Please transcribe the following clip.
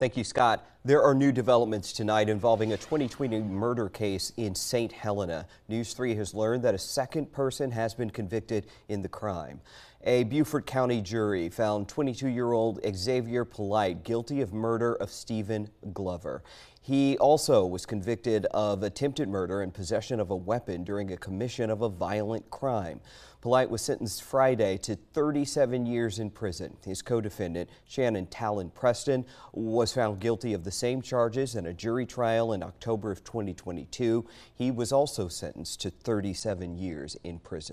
Thank you, Scott. There are new developments tonight involving a 2020 murder case in St. Helena. News 3 has learned that a second person has been convicted in the crime. A Beaufort County jury found 22-year-old Xavier Polite guilty of murder of Stephen Glover. He also was convicted of attempted murder and possession of a weapon during a commission of a violent crime. Polite was sentenced Friday to 37 years in prison. His co-defendant, Channon Talon Preston, was found guilty of the same charges in a jury trial in October of 2022. He was also sentenced to 37 years in prison.